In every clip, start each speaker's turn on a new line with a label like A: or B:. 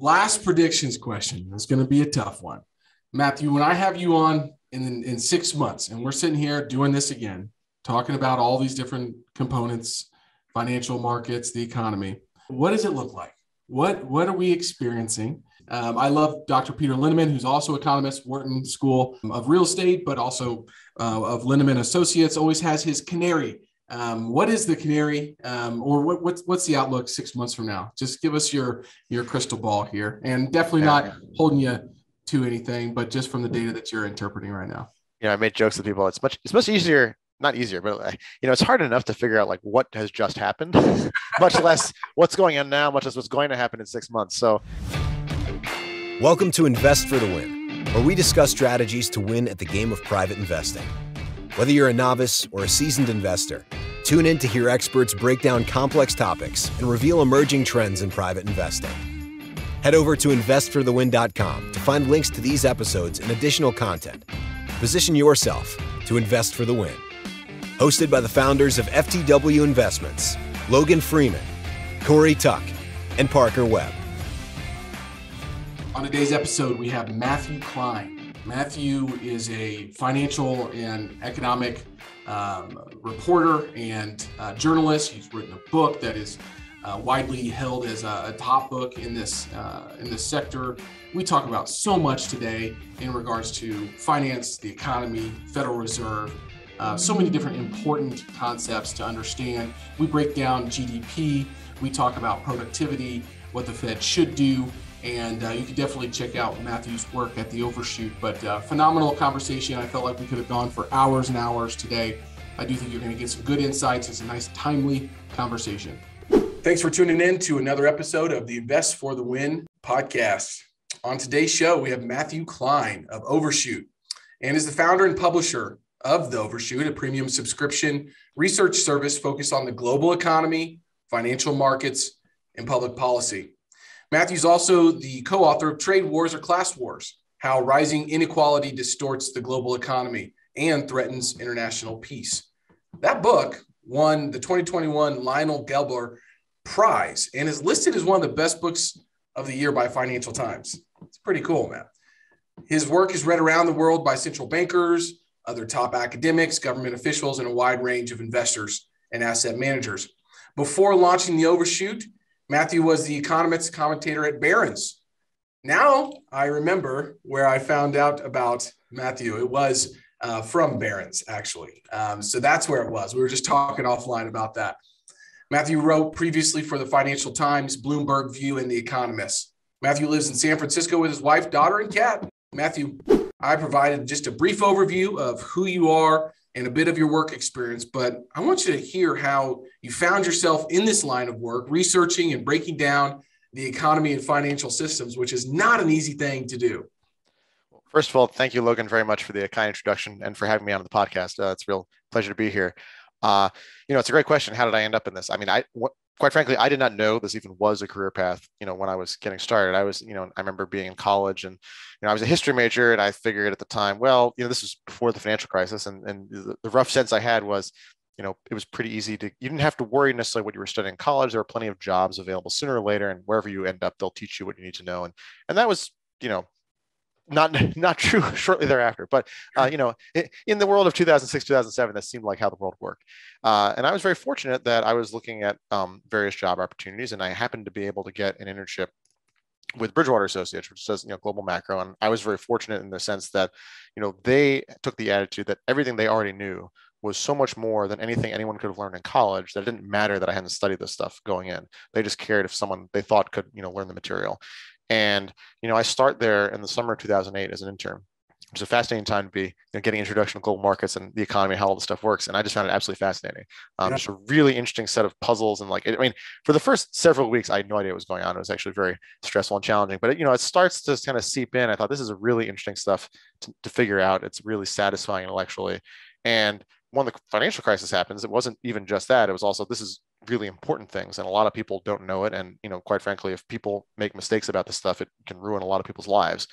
A: last predictions question is going to be a tough one. Matthew, when I have you on in, in six months and we're sitting here doing this again, talking about all these different components, financial markets, the economy, what does it look like? What, what are we experiencing? Um, I love Dr. Peter Linneman, who's also economist, Wharton School of Real Estate, but also uh, of Linneman Associates, always has his canary. Um, what is the canary, um, or what, what's what's the outlook six months from now? Just give us your your crystal ball here, and definitely not holding you to anything, but just from the data that you're interpreting right now.
B: You know, I made jokes with people. It's much it's much easier not easier, but you know, it's hard enough to figure out like what has just happened, much less what's going on now, much less what's going to happen in six months. So,
C: welcome to Invest for the Win, where we discuss strategies to win at the game of private investing. Whether you're a novice or a seasoned investor, tune in to hear experts break down complex topics and reveal emerging trends in private investing. Head over to investforthewin.com to find links to these episodes and additional content. Position yourself to invest for the win hosted by the founders of FTW Investments, Logan Freeman, Corey Tuck, and Parker Webb.
A: On today's episode, we have Matthew Klein. Matthew is a financial and economic um, reporter and uh, journalist. He's written a book that is uh, widely held as a, a, top book in this uh, in this sector. We talk about so much today in regards to finance, the economy, Federal Reserve, uh, so many different important concepts to understand. We break down GDP, we talk about productivity, what the Fed should do, and uh, you can definitely check out Matthew's work at the Overshoot. But uh, phenomenal conversation. I felt like we could have gone for hours and hours today. I do think you're going to get some good insights. It's a nice, timely conversation. Thanks for tuning in to another episode of the Invest for the Win podcast. On today's show, we have Matthew Klein of Overshoot and is the founder and publisher of the Overshoot, a premium subscription research service focused on the global economy, financial markets, and public policy. Matthew's also the co author of Trade Wars Are Class Wars How Rising Inequality Distorts the Global Economy and Threatens International Peace. That book won the 2021 Lionel Gelber Prize and is listed as one of the best books of the year by Financial Times. It's pretty cool, man. His work is read around the world by central bankers, other top academics, government officials, and a wide range of investors and asset managers. Before launching the Overshoot, Matthew was the economist commentator at Barron's. Now I remember where I found out about Matthew. It was uh, from Barron's, actually. Um, so that's where it was. We were just talking offline about that. Matthew wrote previously for the Financial Times, Bloomberg View, and The Economist. Matthew lives in San Francisco with his wife, daughter, and cat. Matthew, I provided just a brief overview of who you are and a bit of your work experience, but I want you to hear how you found yourself in this line of work, researching and breaking down the economy and financial systems, which is not an easy thing to do.
B: First of all, thank you, Logan, very much for the kind introduction and for having me on the podcast. Uh, it's a real pleasure to be here. Uh, you know, it's a great question. How did I end up in this? I mean, I quite frankly, I did not know this even was a career path. You know, when I was getting started, I was, you know, I remember being in college and, you know, I was a history major and I figured at the time, well, you know, this was before the financial crisis. And, and the, rough sense I had was, you know, it was pretty easy to, you didn't have to worry necessarily what you were studying in college. There were plenty of jobs available sooner or later. And wherever you end up, they'll teach you what you need to know. And, and that was, you know, not not true shortly thereafter but uh, you know in the world of 2006 2007 that seemed like how the world worked uh, and i was very fortunate that i was looking at um, various job opportunities and i happened to be able to get an internship with bridgewater associates which says you know global macro and i was very fortunate in the sense that you know they took the attitude that everything they already knew was so much more than anything anyone could have learned in college that it didn't matter that I hadn't studied this stuff going in. They just cared if someone they thought could, you know, learn the material. And you know, I start there in the summer of 2008 as an intern. It was a fascinating time to be you know, getting introduction to global markets and the economy, how all this stuff works. And I just found it absolutely fascinating. Um, yeah. Just a really interesting set of puzzles. And like, I mean, for the first several weeks, I had no idea what was going on. It was actually very stressful and challenging, but it, you know, it starts to kind of seep in. I thought this is a really interesting stuff to, to figure out. It's really satisfying intellectually. And when the financial crisis happens, it wasn't even just that. It was also, this is really important things and a lot of people don't know it and you know quite frankly if people make mistakes about this stuff it can ruin a lot of people's lives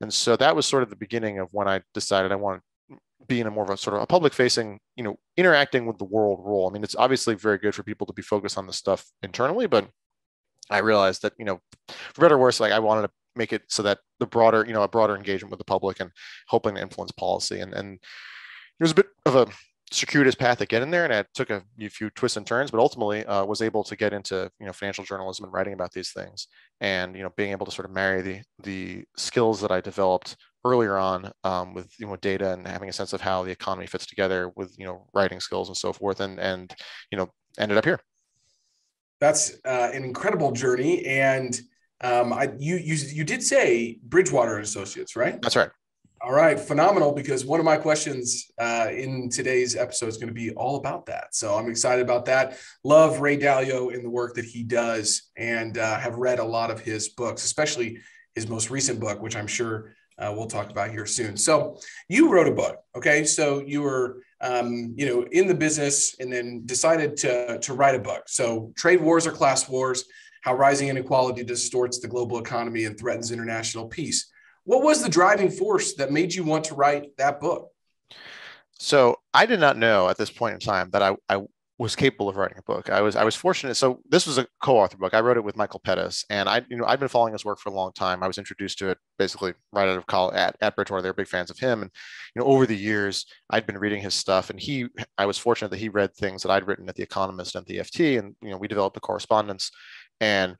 B: and so that was sort of the beginning of when i decided i want to be in a more of a sort of a public facing you know interacting with the world role i mean it's obviously very good for people to be focused on the stuff internally but I realized that, you know, for better or worse, like I wanted to make it so that the broader, you know, a broader engagement with the public and hoping to influence policy. And, and there's a bit of a circuitous path to get in there and it took a, a few twists and turns but ultimately uh, was able to get into you know financial journalism and writing about these things and you know being able to sort of marry the the skills that i developed earlier on um, with you know data and having a sense of how the economy fits together with you know writing skills and so forth and and you know ended up here.
A: That's uh, an incredible journey and um, I, you, you you did say bridgewater associates right?
B: That's right
A: all right, phenomenal. Because one of my questions uh, in today's episode is going to be all about that. So I'm excited about that. Love Ray Dalio and the work that he does, and uh, have read a lot of his books, especially his most recent book, which I'm sure uh, we'll talk about here soon. So you wrote a book, okay? So you were, um, you know, in the business, and then decided to to write a book. So trade wars are class wars. How rising inequality distorts the global economy and threatens international peace. What was the driving force that made you want to write that book?
B: So I did not know at this point in time that I, I was capable of writing a book. I was I was fortunate. So this was a co-author book. I wrote it with Michael Pettis, and I you know I've been following his work for a long time. I was introduced to it basically right out of college at, at Bridgewater. They're big fans of him, and you know over the years I'd been reading his stuff, and he I was fortunate that he read things that I'd written at The Economist and the FT, and you know we developed a correspondence, and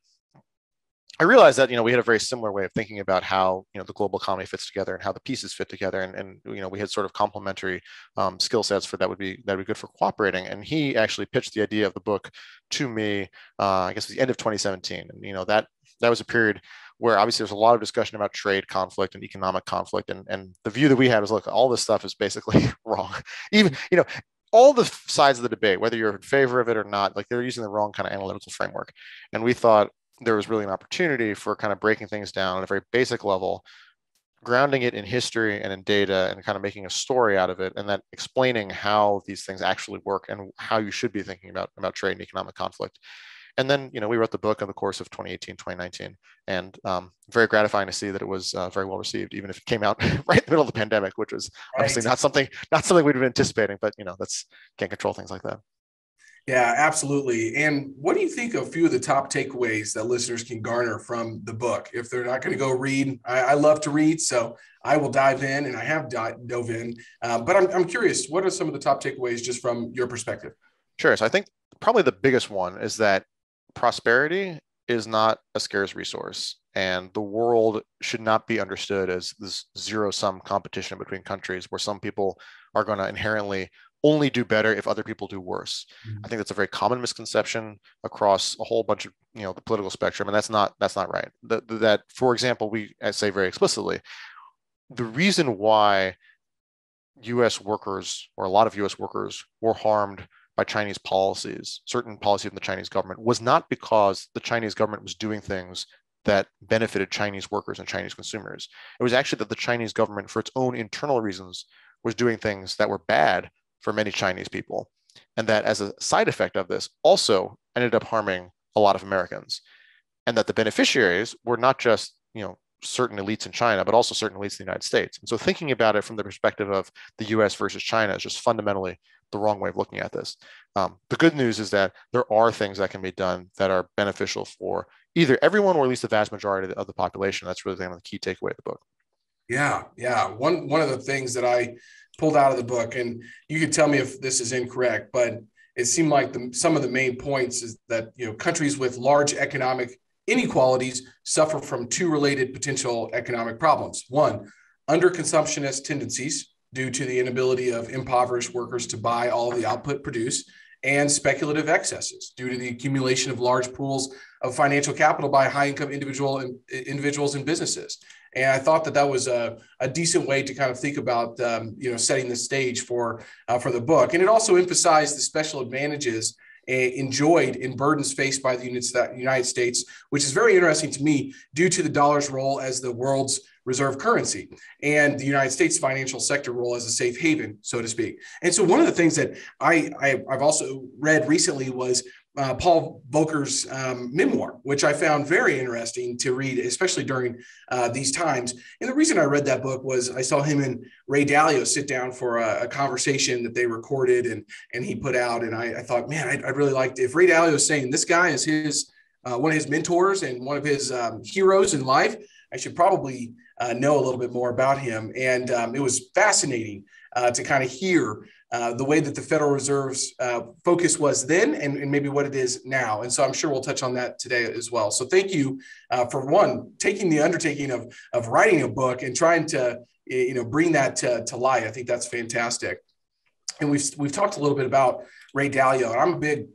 B: I realized that you know we had a very similar way of thinking about how you know the global economy fits together and how the pieces fit together, and, and you know we had sort of complementary um, skill sets for that would be that would be good for cooperating. And he actually pitched the idea of the book to me, uh, I guess, at the end of 2017, and you know that that was a period where obviously there's a lot of discussion about trade conflict and economic conflict, and and the view that we had was look, all this stuff is basically wrong. Even you know all the sides of the debate, whether you're in favor of it or not, like they're using the wrong kind of analytical framework. And we thought, there was really an opportunity for kind of breaking things down at a very basic level grounding it in history and in data and kind of making a story out of it and then explaining how these things actually work and how you should be thinking about about trade and economic conflict and then you know we wrote the book in the course of 2018 2019 and um, very gratifying to see that it was uh, very well received even if it came out right in the middle of the pandemic which was right. obviously not something not something we'd been anticipating but you know that's can't control things like that
A: yeah, absolutely. And what do you think a few of the top takeaways that listeners can garner from the book? If they're not going to go read, I, I, love to read, so I will dive in, and I have dove in. Uh, but I'm, I'm curious, what are some of the top takeaways just from your perspective?
B: Sure. So I think probably the biggest one is that prosperity is not a scarce resource, and the world should not be understood as this zero sum competition between countries where some people are going to inherently only do better if other people do worse. Mm-hmm. I think that's a very common misconception across a whole bunch of you know the political spectrum, and that's not that's not right. That, that for example, we say very explicitly, the reason why U.S. workers or a lot of U.S. workers were harmed by Chinese policies, certain policies from the Chinese government, was not because the Chinese government was doing things that benefited Chinese workers and Chinese consumers. It was actually that the Chinese government, for its own internal reasons, was doing things that were bad for many Chinese people. And that as a side effect of this, also ended up harming a lot of Americans. And that the beneficiaries were not just, you know, certain elites in China, but also certain elites in the United States. And so thinking about it from the perspective of the US versus China is just fundamentally the wrong way of looking at this. Um, the good news is that there are things that can be done that are beneficial for either everyone or at least the vast majority of the population. That's really the key takeaway of the book.
A: Yeah, yeah. One one of the things that I pulled out of the book, and you could tell me if this is incorrect, but it seemed like the, some of the main points is that you know countries with large economic inequalities suffer from two related potential economic problems. One, underconsumptionist tendencies due to the inability of impoverished workers to buy all the output produced, and speculative excesses due to the accumulation of large pools of financial capital by high income individual and individuals and businesses. And I thought that that was a, a decent way to kind of think about, um, you know, setting the stage for uh, for the book. And it also emphasized the special advantages uh, enjoyed in burdens faced by the United States, which is very interesting to me due to the dollar's role as the world's reserve currency and the United States financial sector role as a safe haven, so to speak. And so one of the things that I, I have also read recently was uh, Paul Volcker's um, memoir, which I found very interesting to read, especially during uh, these times. And the reason I read that book was I saw him and Ray Dalio sit down for a, a conversation that they recorded and and he put out, and I, I thought, man, I'd, I'd, really like if Ray Dalio is saying this guy is his uh, one of his mentors and one of his um, heroes in life. I should probably uh, know a little bit more about him. And um, it was fascinating uh, to kind of hear uh, the way that the Federal Reserve's uh, focus was then and, and, maybe what it is now. And so I'm sure we'll touch on that today as well. So thank you uh, for one, taking the undertaking of, of writing a book and trying to you know, bring that to, to light. I think that's fantastic. And we've, we've talked a little bit about Ray Dalio, and I'm a big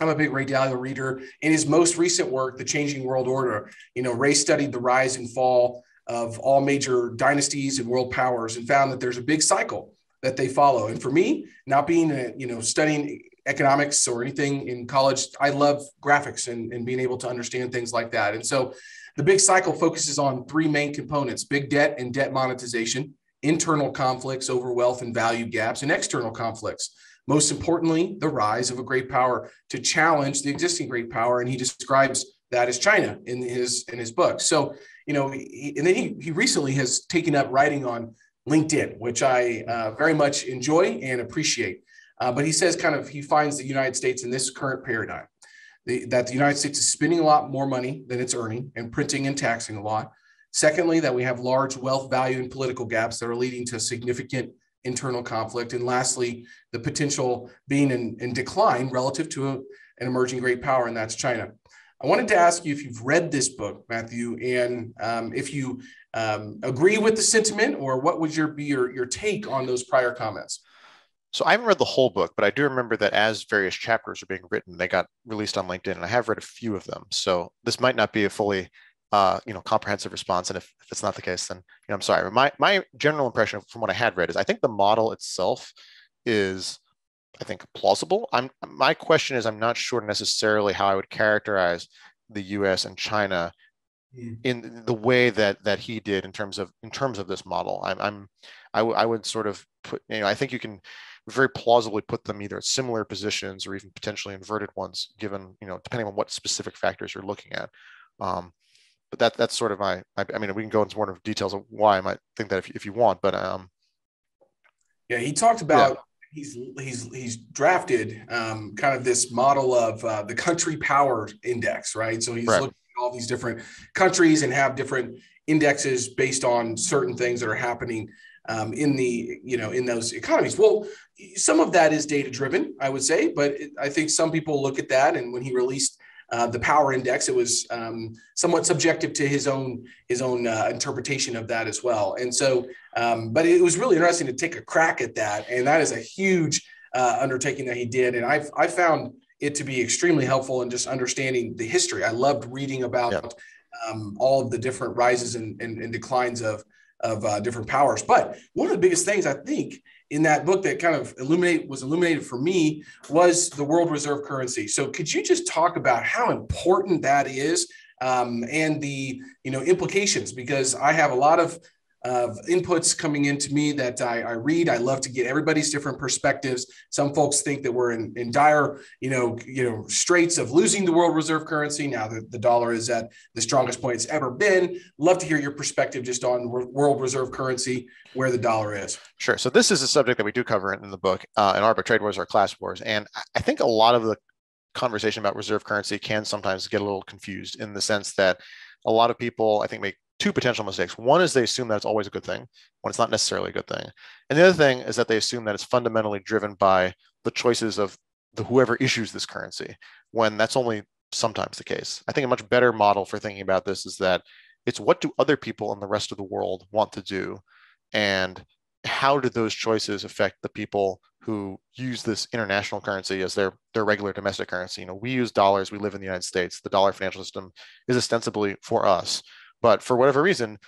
A: I'm a big Ray Dalio reader. In his most recent work, The Changing World Order, you know, Ray studied the rise and fall of all major dynasties and world powers and found that there's a big cycle that they follow. And for me, not being, a, you know, studying economics or anything in college, I love graphics and, and being able to understand things like that. And so the big cycle focuses on three main components big debt and debt monetization, internal conflicts over wealth and value gaps, and external conflicts. Most importantly, the rise of a great power to challenge the existing great power. And he describes that as China in his in his book. So, you know, he, and then he, he recently has taken up writing on LinkedIn, which I uh, very much enjoy and appreciate. Uh, but he says kind of he finds the United States in this current paradigm the, that the United States is spending a lot more money than it's earning and printing and taxing a lot. Secondly, that we have large wealth, value, and political gaps that are leading to significant internal conflict. And lastly, the potential being in, in decline relative to a, an emerging great power, and that's China. I wanted to ask you if you've read this book, Matthew, and um, if you um, agree with the sentiment, or what would your be your, your take on those prior comments?
B: So I haven't read the whole book, but I do remember that as various chapters are being written, they got released on LinkedIn, and I have read a few of them. So this might not be a fully, uh, you know, comprehensive response. And if, if it's not the case, then you know, I'm sorry. My my general impression from what I had read is I think the model itself is, I think, plausible. I'm my question is I'm not sure necessarily how I would characterize the U.S. and China hmm. in the way that that he did in terms of in terms of this model. I'm I'm I, w- I would sort of put you know I think you can very plausibly put them either at similar positions or even potentially inverted ones, given you know depending on what specific factors you're looking at. Um, but that that's sort of my, I, I mean we can go into more details of why I might think that if, if you want, but um,
A: yeah, he talked about. He's he's he's drafted um, kind of this model of uh, the country power index, right? So he's right. looking at all these different countries and have different indexes based on certain things that are happening um, in the you know in those economies. Well, some of that is data driven, I would say, but it, I think some people look at that, and when he released uh, the power index, it was um, somewhat subjective to his own his own uh, interpretation of that as well. And so, um, but it was really interesting to take a crack at that, and that is a huge uh, undertaking that he did, and I I found it to be extremely helpful in just understanding the history. I loved reading about. Yeah. Um, all of the different rises and, and, and declines of of uh, different powers. But one of the biggest things I think in that book that kind of illuminate was illuminated for me was the world reserve currency. So could you just talk about how important that is um, and the you know implications? Because I have a lot of of inputs coming into me that I, I, read. I love to get everybody's different perspectives. Some folks think that we're in, in dire, you know, you know, straits of losing the world reserve currency. Now that the dollar is at the strongest point it's ever been. Love to hear your perspective just on world reserve currency, where the dollar is.
B: Sure. So this is a subject that we do cover in the book, uh, in book, Trade Wars Are Class Wars. And I think a lot of the conversation about reserve currency can sometimes get a little confused in the sense that a lot of people, I think, make two potential mistakes. One is they assume that it's always a good thing when it's not necessarily a good thing. And the other thing is that they assume that it's fundamentally driven by the choices of the whoever issues this currency, when that's only sometimes the case. I think a much better model for thinking about this is that it's what do other people in the rest of the world want to do? And how do those choices affect the people who use this international currency as their, their regular domestic currency? You know, we use dollars, we live in the United States. The dollar financial system is ostensibly for us. But for whatever reason,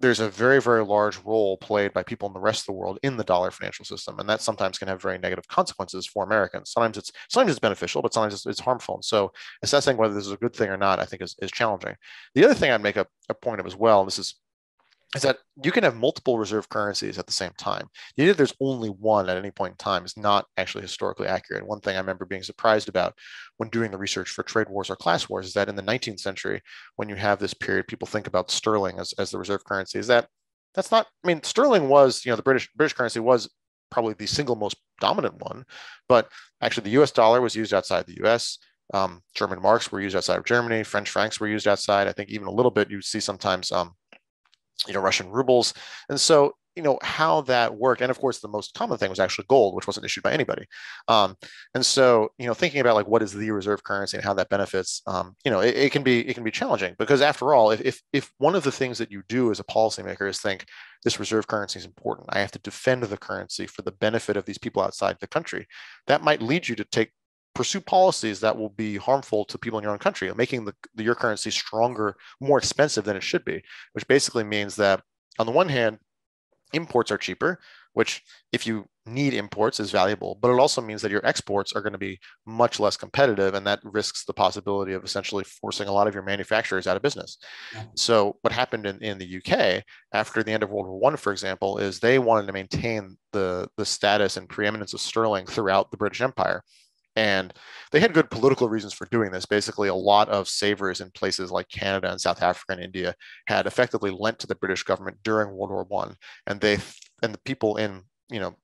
B: there's a very, very large role played by people in the rest of the world in the dollar financial system. And that sometimes can have very negative consequences for Americans. Sometimes it's sometimes it's beneficial, but sometimes it's, it's harmful. And so assessing whether this is a good thing or not, I think is, is challenging. The other thing I'd make a, a point of as well, this is is that you can have multiple reserve currencies at the same time. The idea that there's only one at any point in time is not actually historically accurate. One thing I remember being surprised about when doing the research for trade wars are class wars is that in the 19th century, when you have this period, people think about sterling as, as the reserve currency. Is that that's not, I mean, sterling was, you know, the British British currency was probably the single most dominant one, but actually the US dollar was used outside the US. Um, German marks were used outside of Germany. French francs were used outside. I think even a little bit you see sometimes, um, you know, Russian rubles. And so you know how that worked and of course the most common thing was actually gold which wasn't issued by anybody um, and so you know thinking about like what is the reserve currency and how that benefits um, you know it, it, can be it can be challenging because after all if, if if one of the things that you do as a policymaker is think this reserve currency is important i have to defend the currency for the benefit of these people outside the country that might lead you to take pursue policies that will be harmful to people in your own country making the, the your currency stronger more expensive than it should be which basically means that on the one hand imports are cheaper, which if you need imports is valuable, but it also means that your exports are going to be much less competitive and that risks the possibility of essentially forcing a lot of your manufacturers out of business. Yeah. So what happened in, in the UK after the end of World War One, for example, is they wanted to maintain the, the status and preeminence of sterling throughout the British Empire. And they had good political reasons for doing this. Basically, a lot of savers in places like Canada and South Africa and India had effectively lent to the British government during World War One, and they and the people in you know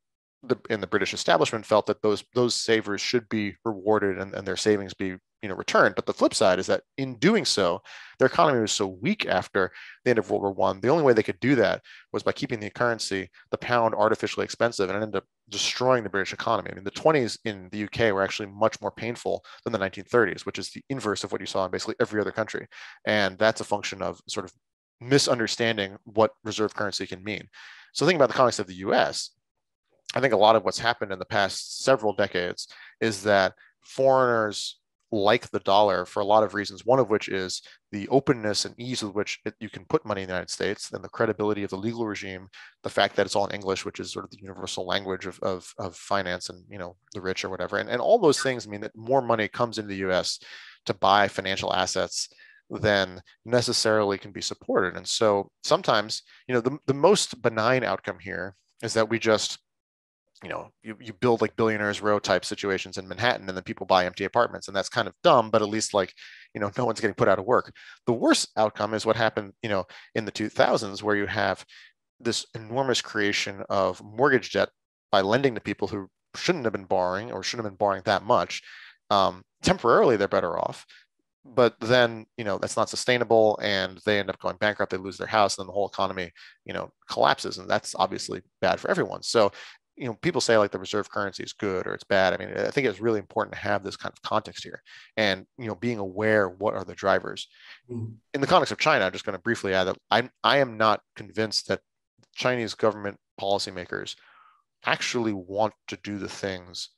B: the in the British establishment felt that those those savers should be rewarded and, and their savings be you know returned. But the flip side is that in doing so, their economy was so weak after the end of World War One. The only way they could do that was by keeping the currency, the pound, artificially expensive, and it ended up destroying the British economy. I mean, the 20s in the UK were actually much more painful than the 1930s, which is the inverse of what you saw in basically every other country. And that's a function of sort of misunderstanding what reserve currency can mean. So think about the context of the US. I think a lot of what's happened in the past several decades is that foreigners like the dollar for a lot of reasons, one of which is the openness and ease with which it, you can put money in the United States and the credibility of the legal regime, the fact that it's all in English, which is sort of the universal language of, of, of finance and, you know, the rich or whatever. And, and all those things mean that more money comes into the US to buy financial assets than necessarily can be supported. And so sometimes, you know, the, the most benign outcome here is that we just you know you, you build like billionaires row type situations in manhattan and then people buy empty apartments and that's kind of dumb but at least like you know no one's getting put out of work. The worst outcome is what happened you know in the 2000s where you have this enormous creation of mortgage debt by lending to people who shouldn't have been borrowing or shouldn't have been borrowing that much. Um, temporarily they're better off but then you know that's not sustainable and they end up going bankrupt they lose their house and then the whole economy you know collapses and that's obviously bad for everyone. So you know people say like the reserve currency is good or it's bad i mean i think it's really important to have this kind of context here and you know being aware what are the drivers mm-hmm. in the context of china i'm just going to briefly add that i i am not convinced that chinese government policymakers actually want to do the things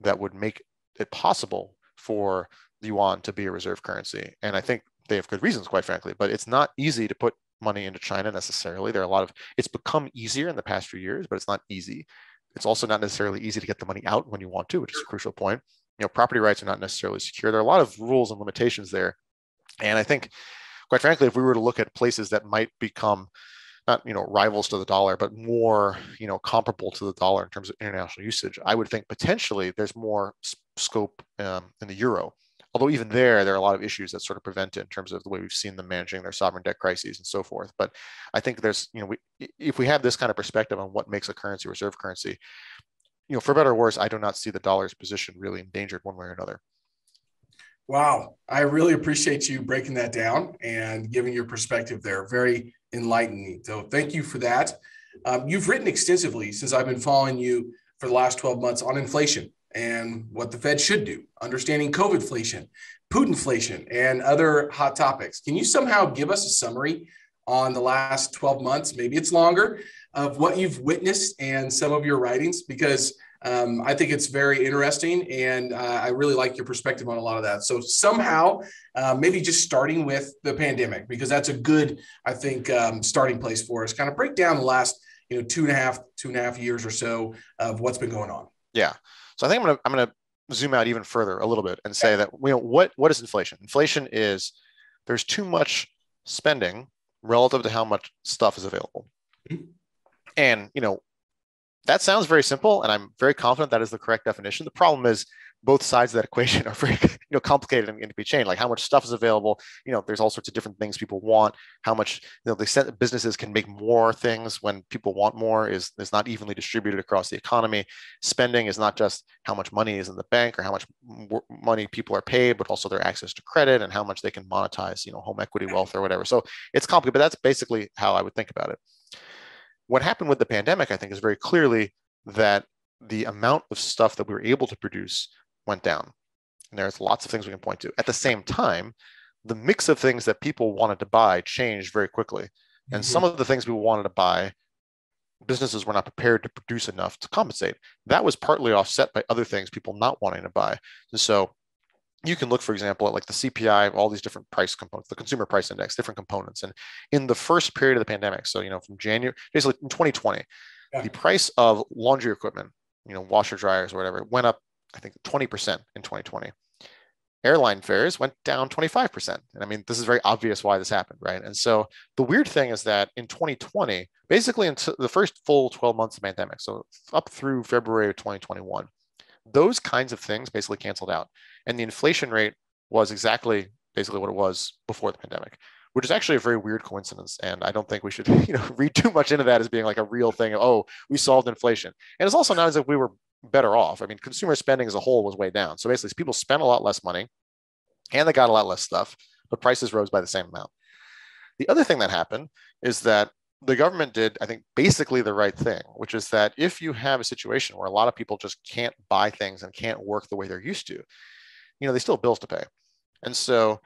B: that would make it possible for the yuan to be a reserve currency and i think they have good reasons quite frankly but it's not easy to put money into China necessarily. There are a lot of it's become easier in the past few years, but it's not easy. It's also not necessarily easy to get the money out when you want to, which is a crucial point. You know, property rights are not necessarily secure. There are a lot of rules and limitations there. And I think, quite frankly, if we were to look at places that might become not you know rivals to the dollar, but more you know comparable to the dollar in terms of international usage, I would think potentially there's more scope um, in the euro although even there there are a lot of issues that sort of prevent it in terms of the way we've seen them managing their sovereign debt crises and so forth. But i think there's you know we, if we have this kind of perspective on what makes a currency reserve currency you know for better or worse i do not see the dollar's position really endangered one way or another.
A: Wow. I really appreciate you breaking that down and giving your perspective there. Very enlightening. So thank you for that. Um, you've written extensively since i've been following you for the last 12 months on inflation and what the Fed should do, understanding COVID inflation, Putin inflation, and other hot topics. Can you somehow give us a summary on the last 12 months, maybe it's longer, of what you've witnessed and some of your writings? Because um, I think it's very interesting, and uh, I really like your perspective on a lot of that. So somehow, uh, maybe just starting with the pandemic, because that's a good, I think, um, starting place for us. Kind of break down the last, you know, two and a half, two and a half years or so of what's been going on.
B: Yeah. So I think I'm gonna I'm gonna zoom out even further a little bit and say that you know what what is inflation? Inflation is there's too much spending relative to how much stuff is available. And you know that sounds very simple, and I'm very confident that is the correct definition. The problem is both sides of that equation are very you know complicated and, and to be changed. Like how much stuff is available. You know, there's all sorts of different things people want. How much you know the extent that businesses can make more things when people want more is is not evenly distributed across the economy. Spending is not just how much money is in the bank or how much money people are paid, but also their access to credit and how much they can monetize you know home equity wealth or whatever. So it's complicated, but that's basically how I would think about it. What happened with the pandemic, I think, is very clearly that the amount of stuff that we were able to produce went down. And there's lots of things we can point to. At the same time, the mix of things that people wanted to buy changed very quickly. And mm-hmm. some of the things people wanted to buy, businesses were not prepared to produce enough to compensate. That was partly offset by other things people not wanting to buy. And so you can look, for example, at like the CPI, all these different price components, the consumer price index, different components. And in the first period of the pandemic, so, you know, from January, basically in 2020, yeah. the price of laundry equipment, you know, washer dryers or whatever, went up, I think, 20% in 2020. Airline fares went down 25%. And I mean, this is very obvious why this happened, right? And so the weird thing is that in 2020, basically into the first full 12 months of pandemic, so up through February of 2021, those kinds of things basically canceled out. And the inflation rate was exactly basically what it was before the pandemic, which is actually a very weird coincidence. And I don't think we should, you know, read too much into that as being like a real thing. Oh, we solved inflation. And it's also not as if we were better off. I mean, consumer spending as a whole was way down. So basically, people spent a lot less money and they got a lot less stuff, but prices rose by the same amount. The other thing that happened is that the government did, I think, basically the right thing, which is that if you have a situation where a lot of people just can't buy things and can't work the way they're used to, you know, they still have bills to pay. And so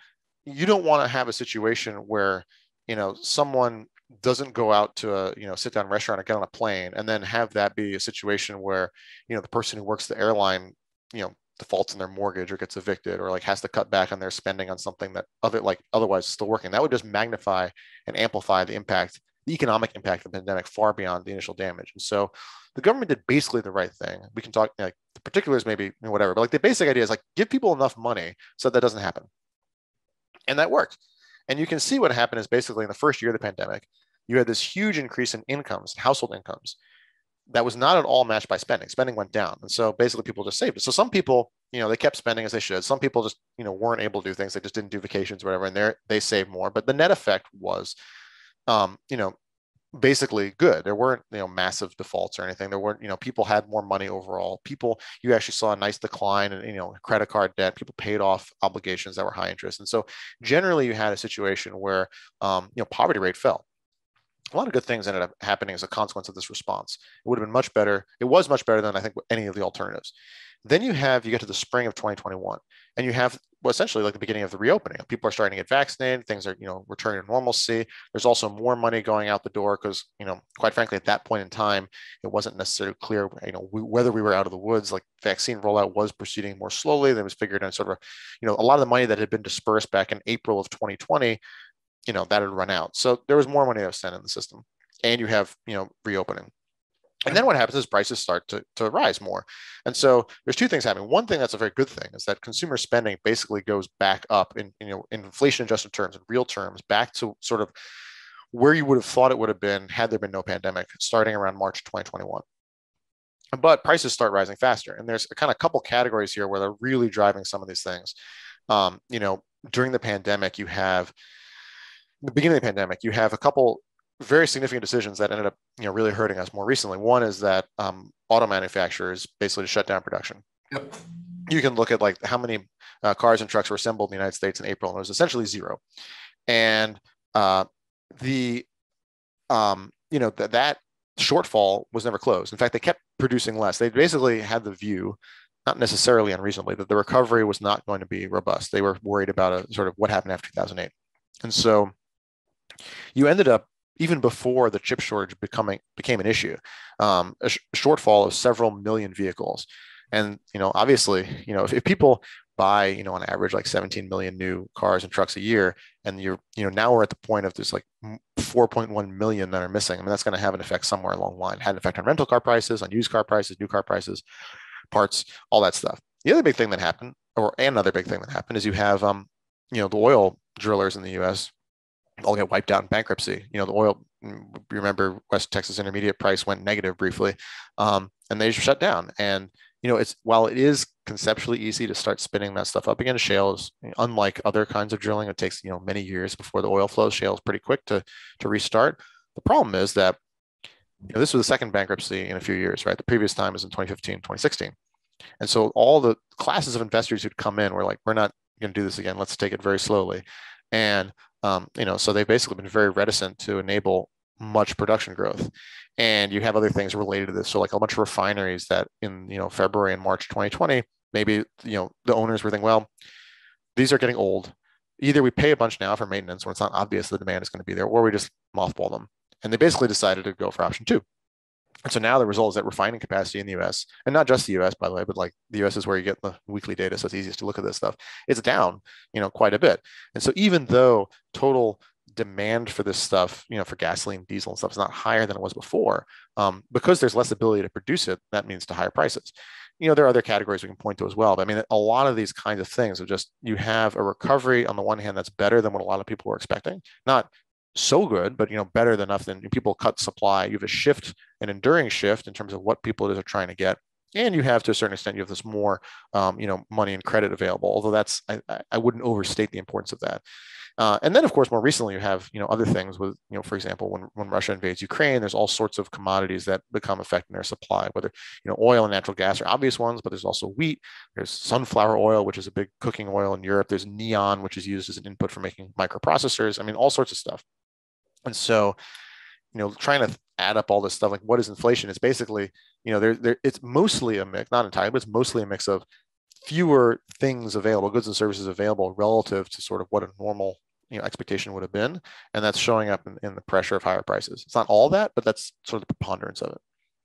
B: you don't want to have a situation where, you know, someone doesn't go out to a, you know, sit down restaurant or get on a plane and then have that be a situation where, you know, the person who works the airline, you know, defaults in their mortgage or gets evicted or like has to cut back on their spending on something that other like otherwise is still working. That would just magnify and amplify the impact the economic impact of the pandemic far beyond the initial damage. And so the government did basically the right thing. We can talk like the particulars, maybe whatever, but like the basic idea is like give people enough money so that, that doesn't happen. And that worked. And you can see what happened is basically in the first year of the pandemic, you had this huge increase in incomes, household incomes, that was not at all matched by spending. Spending went down. And so basically people just saved it. So some people, you know, they kept spending as they should. Some people just, you know, weren't able to do things. They just didn't do vacations or whatever. And they they saved more. But the net effect was um, you know, basically good. There weren't, you know, massive defaults or anything. There weren't, you know, people had more money overall. People, you actually saw a nice decline in, you know, credit card debt. People paid off obligations that were high interest. And so generally you had a situation where, um, you know, poverty rate fell. A lot of good things ended up happening as a consequence of this response. It would have been much better. It was much better than I think any of the alternatives. Then you have, you get to the spring of 2021 and you have well, essentially like the beginning of the reopening. People are starting to get vaccinated. Things are, you know, returning to normalcy. There's also more money going out the door because, you know, quite frankly, at that point in time, it wasn't necessarily clear, you know, we, whether we were out of the woods. Like vaccine rollout was proceeding more slowly. That was figured out sort of, you know, a lot of the money that had been dispersed back in April of 2020, you know, that had run out. So there was more money that was sent in the system, and you have, you know, reopening. And then what happens is prices start to, to rise more. And so there's two things happening. One thing that's a very good thing is that consumer spending basically goes back up in, you know, in inflation adjusted terms, in real terms, back to sort of where you would have thought it would have been had there been no pandemic starting around March 2021. But prices start rising faster. And there's a kind of couple categories here where they're really driving some of these things. Um, you know, during the pandemic, you have the beginning of the pandemic, you have a couple very significant decisions that ended up you know really hurting us more recently. One is that um, auto manufacturers basically shut down production. Yep. You can look at like how many uh, cars and trucks were assembled in the United States in April, and it was essentially zero. And uh, the um, you know that that shortfall was never closed. In fact, they kept producing less. They basically had the view, not necessarily unreasonably, that the recovery was not going to be robust. They were worried about a sort of what happened after 2008, and so you ended up even before the chip shortage becoming became an issue, um, a sh- shortfall of several million vehicles. And you know, obviously, you know, if, if, people buy, you know, on average like 17 million new cars and trucks a year, and you're, you know, now we're at the point of there's like 4.1 million that are missing. I mean, that's going to have an effect somewhere along the line. Had an effect on rental car prices, on used car prices, new car prices, parts, all that stuff. The other big thing that happened, or another big thing that happened, is you have, um, you know, the oil drillers in the U.S all get wiped out in bankruptcy. You know, the oil, mm, remember West Texas Intermediate price went negative briefly, um, and they shut down. And you know, it's while it is conceptually easy to start spinning that stuff up again, shales, unlike other kinds of drilling, it takes you know many years before the oil flows. Shale is pretty quick to to restart. The problem is that you know, this was the second bankruptcy in a few years, right? The previous time was in 2015, 2016. And so all the classes of investors who'd come in were like, we're not going to do this again. Let's take it very slowly. And, um, you know, so they've basically been very reticent to enable much production growth. And you have other things related to this. So like a bunch of refineries that in, you know, February and March 2020, maybe, you know, the owners were thinking, well, these are getting old. Either we pay a bunch now for maintenance when it's not obvious the demand is going to be there, or we just mothball them. And they basically decided to go for option two. And so now the result is that refining capacity in the US, and not just the US, by the way, but like the US is where you get the weekly data. So it's easiest to look at this stuff. It's down, you know, quite a bit. And so even though total demand for this stuff, you know, for gasoline, diesel and stuff is not higher than it was before, um, because there's less ability to produce it, that means to higher prices. You know, there are other categories we can point to as well. But I mean, a lot of these kinds of things are just you have a recovery on the one hand that's better than what a lot of people were expecting, not so good, but you know, better than enough than people cut supply. You have a shift, an enduring shift in terms of what people are trying to get. And you have to a certain extent, you have this more, um, you know, money and credit available. Although that's, I, I wouldn't overstate the importance of that. Uh, and then, of course, more recently, you have you know other things with you know, for example, when when Russia invades Ukraine, there's all sorts of commodities that become affecting their supply. Whether you know oil and natural gas are obvious ones, but there's also wheat. There's sunflower oil, which is a big cooking oil in Europe. There's neon, which is used as an input for making microprocessors. I mean, all sorts of stuff. And so, you know, trying to add up all this stuff, like what is inflation? It's basically, you know, there, there it's mostly a mix, not entirely, but it's mostly a mix of fewer things available, goods and services available relative to sort of what a normal you know expectation would have been and that's showing up in, in, the pressure of higher prices it's not all that but that's sort of the preponderance of it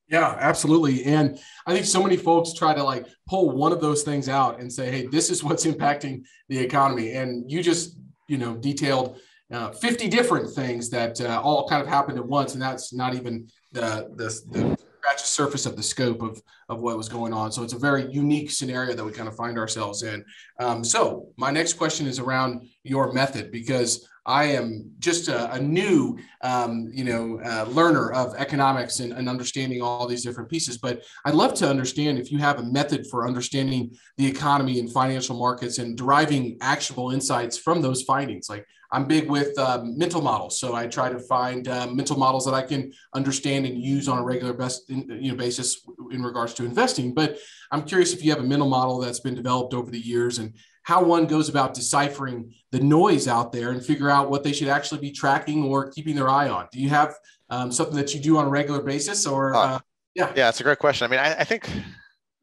A: yeah absolutely and i think so many folks try to like pull one of those things out and say hey this is what's impacting the economy and you just you know detailed uh, 50 different things that uh, all kind of happened at once. And that's not even the, the, the scratch the surface of the scope of, of what was going on. So it's a very unique scenario that we kind of find ourselves in. Um, so my next question is around your method because I am just a, a new, um, you know, uh, learner of economics and, and, understanding all these different pieces. But I'd love to understand if you have a method for understanding the economy and financial markets and deriving actionable insights from those findings. Like I'm big with uh, mental models, so I try to find uh, mental models that I can understand and use on a regular best in, you know basis in regards to investing. But I'm curious if you have a mental model that's been developed over the years and how one goes about deciphering the noise out there and figure out what they should actually be tracking or keeping their eye on. Do you have um, something that you do on a regular basis, or uh,
B: yeah? Yeah, it's a great question. I mean, I, I think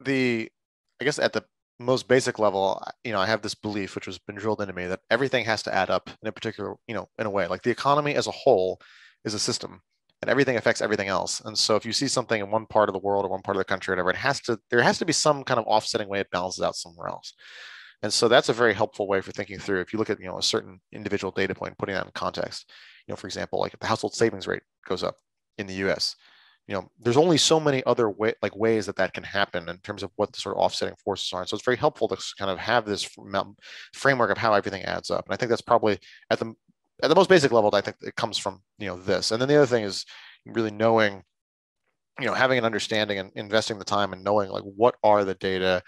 B: the I guess at the most basic level, you know, I have this belief, which has been drilled into me, that everything has to add up in a particular, you know, in a way. Like the economy as a whole is a system, and everything affects everything else. And so, if you see something in one part of the world or one part of the country, or whatever, it has to there has to be some kind of offsetting way it balances out somewhere else. And so, that's a very helpful way for thinking through. If you look at you know a certain individual data point, putting that in context, you know, for example, like if the household savings rate goes up in the U.S you know there's only so many other way, like ways that that can happen in terms of what the sort of offsetting forces are. And so it's very helpful to kind of have this framework of how everything adds up. And i think that's probably at the at the most basic level i think it comes from you know this. And then the other thing is really knowing you know having an understanding and investing the time and knowing like what are the data?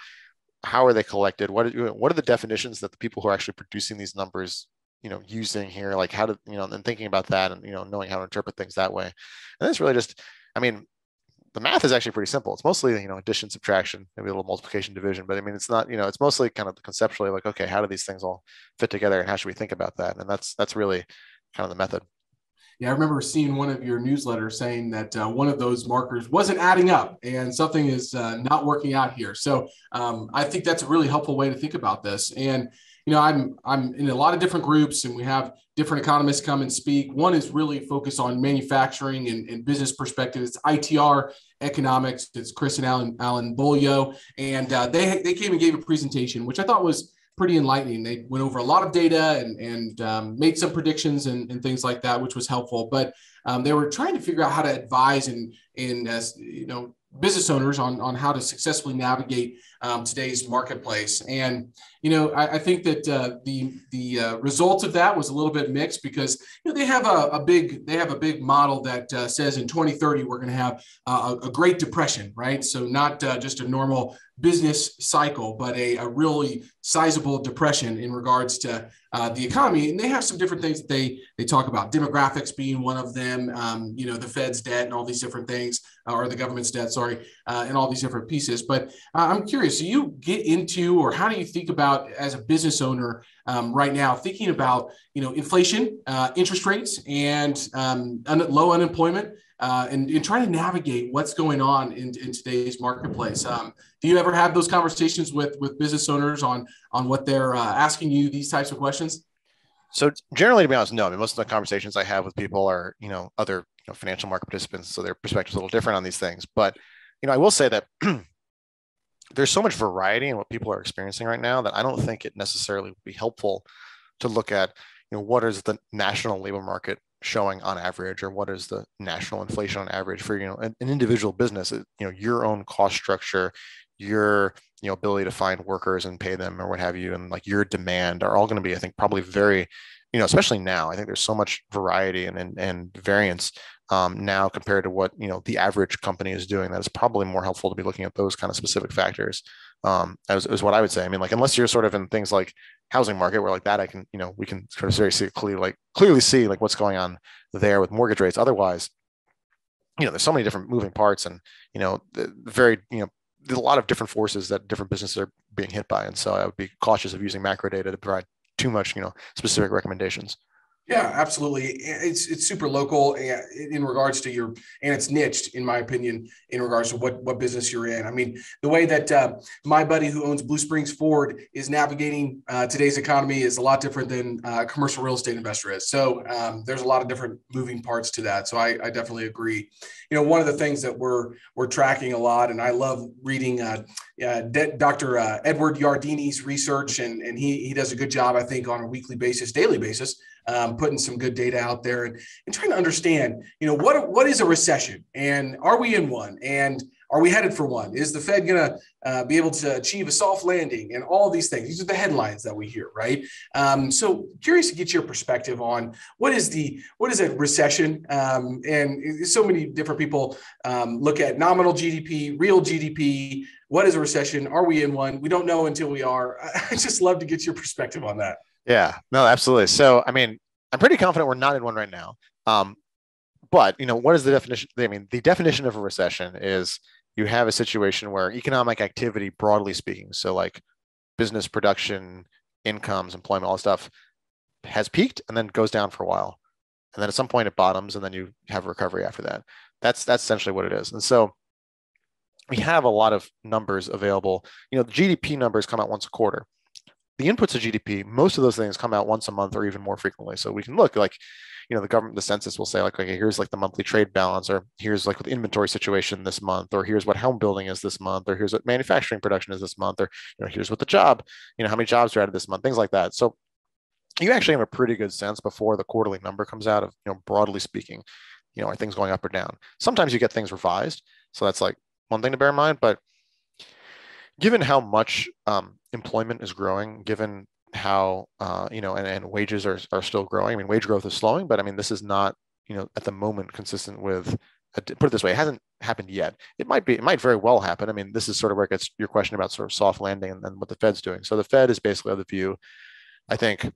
B: How are they collected? What are, what are the definitions that the people who are actually producing these numbers you know using here? Like how to you know and thinking about that and you know knowing how to interpret things that way. And it's really just I mean, the math is actually pretty simple. It's mostly, you know, addition, subtraction, maybe a little multiplication, division, but I mean, it's not, you know, it's mostly kind of conceptually like, okay, how do these things all fit together and how should we think about that? And that's, that's really kind of the method.
A: Yeah, I remember seeing one of your newsletters saying that uh, one of those markers wasn't adding up and something is uh, not working out here. So um, I think that's a really helpful way to think about this. And you know, I'm I'm in a lot of different groups, and we have different economists come and speak. One is really focused on manufacturing and, and business perspective. It's ITR economics. It's Chris and Alan Alan Beaulieu, and uh, they they came and gave a presentation, which I thought was pretty enlightening. They went over a lot of data and and um, made some predictions and, and things like that, which was helpful. But um, they were trying to figure out how to advise and and as you know business owners on, on how to successfully navigate um, today's marketplace. And you know, I, I think that uh, the the uh, of that was a little bit mixed because you know they have a, a big they have a big model that uh, says in 2030 we're going to have a, a, Great Depression, right? So not uh, just a normal business cycle, but a, a really sizable depression in regards to uh, the economy. And they have some different things that they they talk about, demographics being one of them. Um, you know, the Fed's debt and all these different things, uh, or the government's debt, sorry, uh, and all these different pieces. But uh, I'm curious, do you get into, or how do you think about as a business owner um, right now, thinking about you know inflation, uh, interest rates, and um, un- low unemployment? uh, and, and trying to navigate what's going on in, in today's marketplace. Um, do you ever have those conversations with with business owners on on what they're uh, asking you these types of questions?
B: So generally, to be honest, no. I mean, most of the conversations I have with people are you know other you know, financial market participants, so their perspectives a little different on these things. But you know, I will say that. there's so much variety in what people are experiencing right now that I don't think it necessarily would be helpful to look at, you know, what is the national labor market showing on average or what is the national inflation on average for you know an, an, individual business? You know your own cost structure your you know ability to find workers and pay them or what have you and like your demand are all going to be i think probably very you know especially now i think there's so much variety and and, and variance um, now compared to what you know the average company is doing that is probably more helpful to be looking at those kind of specific factors um, as, as what i would say i mean like unless you're sort of in things like housing market where like that I can, you know, we can sort of very see, clearly like clearly see like what's going on there with mortgage rates. Otherwise, you know, there's so many different moving parts and, you know, very, you know, there's a lot of different forces that different businesses are being hit by. And so I would be cautious of using macro data to provide too much, you know, specific recommendations.
A: Yeah, absolutely. It's it's super local in regards to your, and it's niched in my opinion in regards to what what business you're in. I mean, the way that uh, my buddy who owns Blue Springs Ford is navigating uh, today's economy is a lot different than uh, commercial real estate investor is. So um, there's a lot of different moving parts to that. So I, I, definitely agree. You know, one of the things that we're we're tracking a lot, and I love reading uh, Dr. Uh, Edward Yardeni's research, and and he he does a good job, I think, on a weekly basis, daily basis um, putting some good data out there and, and trying to understand, you know, what, what is a recession and are we in one? And are we headed for one? Is the Fed going to uh, be able to achieve a soft landing and all these things? These are the headlines that we hear, right? Um, so curious to get your perspective on what is the what is a recession? Um, and so many different people um, look at nominal GDP, real GDP. What is a recession? Are we in one? We don't know until we are. I just love to get your perspective on that.
B: Yeah, no, absolutely. So, I mean, I'm pretty confident we're not in one right now. Um, but you know, what is the definition? I mean, the definition of a recession is you have a situation where economic activity, broadly speaking, so like business production, incomes, employment, all that stuff, has peaked and then goes down for a while, and then at some point it bottoms, and then you have recovery after that. That's that's essentially what it is. And so we have a lot of numbers available. You know, the GDP numbers come out once a quarter the inputs of GDP, most of those things come out once a month or even more frequently. So we can look like, you know, the government, the census will say like, okay, here's like the monthly trade balance, or here's like the inventory situation this month, or here's what home building is this month, or here's what manufacturing production is this month, or you know, here's what the job, you know, how many jobs are added this month, things like that. So you actually have a pretty good sense before the quarterly number comes out of, you know, broadly speaking, you know, are things going up or down? Sometimes you get things revised, so that's like one thing to bear in mind, but given how much um, employment is growing, given how uh, you know, and, and wages are, are still growing. I mean, wage growth is slowing, but I mean, this is not you know at the moment consistent with. Put it this way, it hasn't happened yet. It might be, it might very well happen. I mean, this is sort of where it gets your question about sort of soft landing and, and what the Fed's doing. So the Fed is basically of the view. I think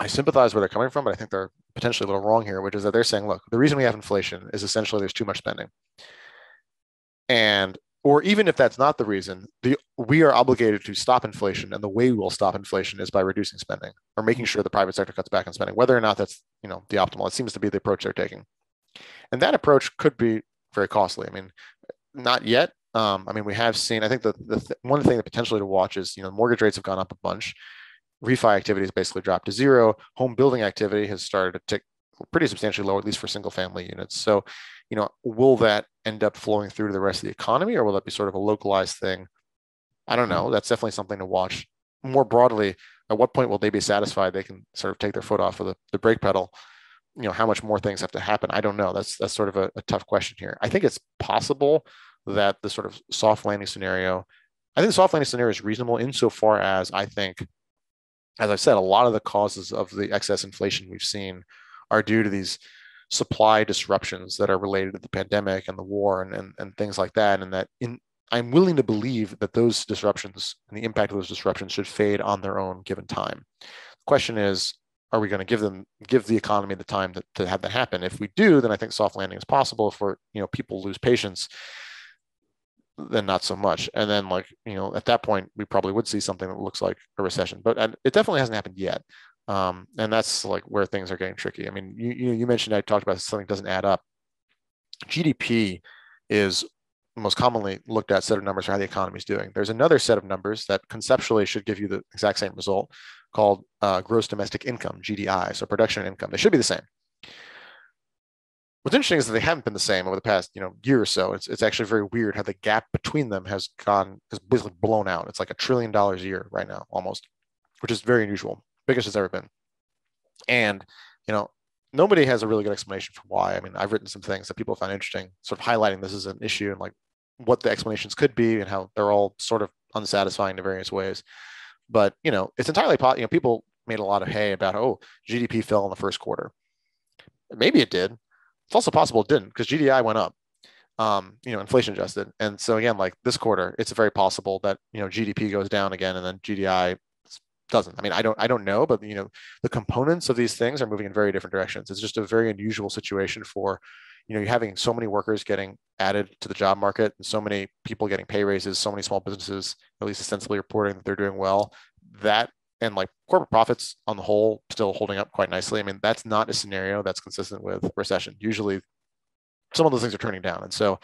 B: I sympathize where they're coming from, but I think they're potentially a little wrong here, which is that they're saying, look, the reason we have inflation is essentially there's too much spending. And or even if that's not the reason, the, we are obligated to stop inflation, and the way we will stop inflation is by reducing spending or making sure the private sector cuts back on spending, whether or not that's you know the optimal. It seems to be the approach they're taking, and that approach could be very costly. I mean, not yet. Um, I mean, we have seen. I think the, the th- one thing that potentially to watch is you know mortgage rates have gone up a bunch. Refi activity has basically dropped to zero. Home building activity has started to tick pretty substantially lower, at least for single family units. So, you know, will that end up flowing through to the rest of the economy or will that be sort of a localized thing? I don't know. Mm-hmm. That's definitely something to watch. More broadly, at what point will they be satisfied they can sort of take their foot off of the, the brake pedal? You know, how much more things have to happen? I don't know. That's that's sort of a, a tough question here. I think it's possible that the sort of soft landing scenario, I think the soft landing scenario is reasonable insofar as I think, as I've said, a lot of the causes of the excess inflation we've seen are due to these supply disruptions that are related to the pandemic and the war and, and, and things like that. And that in I'm willing to believe that those disruptions and the impact of those disruptions should fade on their own given time. The question is, are we going to give them give the economy the time to, to have that happen? If we do, then I think soft landing is possible. If we're, you know, people lose patience, then not so much. And then like, you know, at that point, we probably would see something that looks like a recession, but it definitely hasn't happened yet. Um, and that's like where things are getting tricky. I mean, you, you, mentioned, I talked about something doesn't add up. GDP is most commonly looked at set of numbers for how the economy is doing. There's another set of numbers that conceptually should give you the exact same result called uh, gross domestic income, GDI, so production income. They should be the same. What's interesting is that they haven't been the same over the past, you know, year or so. It's, it's actually very weird how the gap between them has gone, has basically blown out. It's like a trillion dollars a year right now, almost, which is very unusual biggest it's ever been. And, you know, nobody has a really good explanation for why. I mean, I've written some things that people found interesting, sort of highlighting this as an issue and like what the explanations could be and how they're all sort of unsatisfying in various ways. But, you know, it's entirely possible, you know, people made a lot of hay about, oh, GDP fell in the first quarter. Maybe it did. It's also possible it didn't because GDI went up. Um, you know, inflation adjusted. And so again, like this quarter, it's very possible that, you know, GDP goes down again and then GDI doesn't. I mean, I don't I don't know, but you know, the components of these things are moving in very different directions. It's just a very unusual situation for, you know, you're having so many workers getting added to the job market and so many people getting pay raises, so many small businesses at least ostensibly reporting that they're doing well. That and like corporate profits on the whole still holding up quite nicely. I mean, that's not a scenario that's consistent with recession. Usually some of those things are turning down. And so,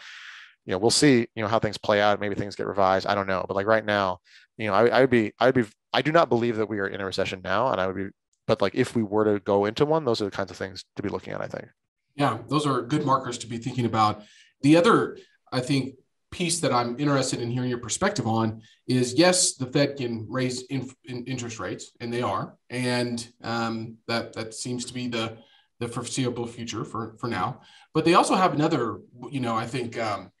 B: you know, we'll see, you know, how things play out. Maybe things get revised. I don't know. But like right now, you know, I, I would be, I'd be I do not believe that we are in a recession now, and I would be, but like if we were to go into one, those are the kinds of things to be looking at. I think.
A: Yeah, those are good markers to be thinking about. The other, I think, piece that I'm interested in hearing your perspective on is yes, the Fed can raise in, in interest rates, and they are, and um, that that seems to be the the foreseeable future for for now. But they also have another, you know, I think, um,